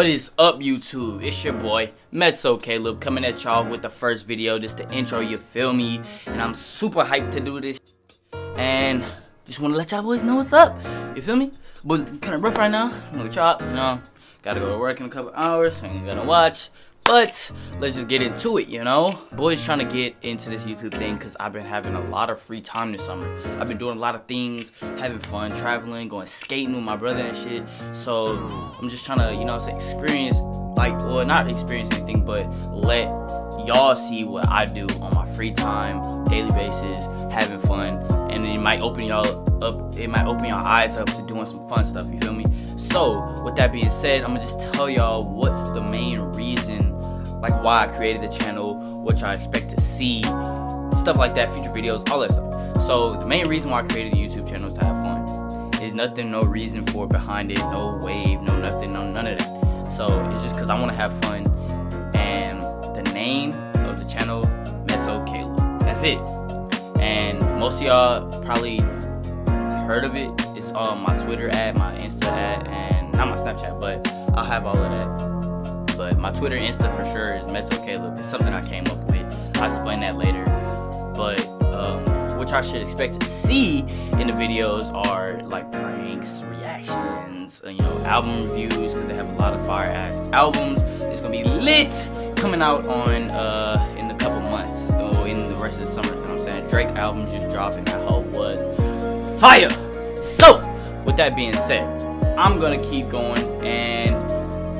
What is up YouTube? It's your boy Mezzo Caleb coming at y'all with the first video. This the intro, you feel me? And I'm super hyped to do this. And just wanna let y'all boys know what's up. You feel me? Boys kinda rough right now. No chop, you know. Gotta go to work in a couple hours, ain't gonna watch. But let's just get into it, you know? Boys trying to get into this YouTube thing because I've been having a lot of free time this summer. I've been doing a lot of things, having fun, traveling, going skating with my brother and shit. So I'm just trying to, you know, experience, like, well, not experience anything, but let y'all see what I do on my free time, daily basis, having fun, and it might open y'all up, it might open your eyes up to doing some fun stuff, you feel me? So, with that being said, I'm gonna just tell y'all what's the main reason like why I created the channel, what y'all expect to see, stuff like that, future videos, all that stuff. So the main reason why I created the YouTube channel is to have fun. There's nothing, no reason for behind it, no wave, no nothing, no none of that. So it's just because I want to have fun. And the name of the channel, Mezzo Caleb. That's it. And most of y'all probably heard of it. It's on my Twitter ad, my Insta ad, and not my Snapchat, but I'll have all of that but my Twitter Insta for sure is Mezzo Caleb. It's something I came up with. I'll explain that later. But um, what y'all should expect to see in the videos are like pranks, reactions, you know, album reviews because they have a lot of fire ass albums. It's gonna be lit coming out on uh, in a couple months or in the rest of the summer. You know what I'm saying? Drake album just dropping. That hope was fire. So with that being said, I'm gonna keep going and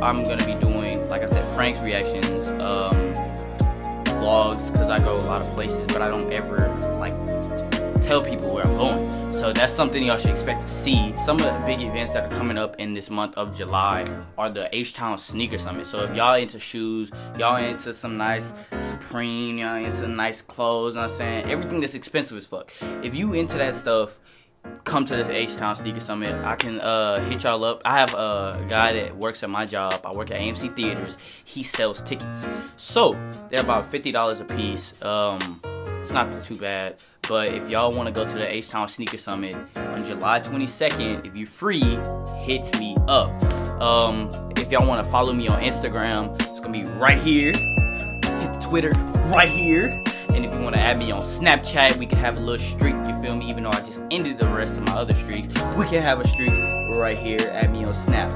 I'm gonna be doing like I said, pranks, reactions, um, vlogs, because I go a lot of places, but I don't ever like tell people where I'm going. So that's something y'all should expect to see. Some of the big events that are coming up in this month of July are the H-Town Sneaker Summit. So if y'all into shoes, y'all into some nice Supreme, y'all into nice clothes, you know what I'm saying? Everything that's expensive as fuck. If you into that stuff, come to this H-Town Sneaker Summit. I can uh, hit y'all up. I have a guy that works at my job. I work at AMC Theaters. He sells tickets. So, they're about $50 a piece. Um, it's not too bad. But if y'all want to go to the H-Town Sneaker Summit on July 22nd, if you're free, hit me up. Um, if y'all want to follow me on Instagram, it's going to be right here. Twitter right here. You want to add me on Snapchat, we can have a little streak, you feel me? Even though I just ended the rest of my other streaks, we can have a streak right here. Add me on Snap.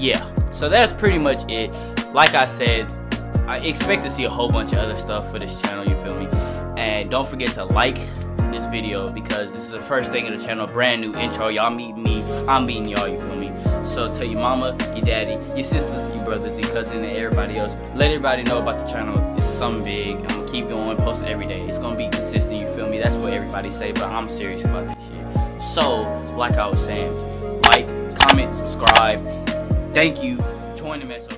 Yeah, so that's pretty much it. Like I said, I expect to see a whole bunch of other stuff for this channel, you feel me? And don't forget to like this video because this is the first thing of the channel, brand new intro. Y'all meet me, I'm meeting y'all, you feel me? So tell your mama, your daddy, your sisters, your brothers, your cousin, and everybody else. Let everybody know about the channel. Something big. I'm gonna keep going, post every day. It's gonna be consistent, you feel me? That's what everybody say, but I'm serious about this shit. So, like I was saying, like, comment, subscribe. Thank you. Join the mess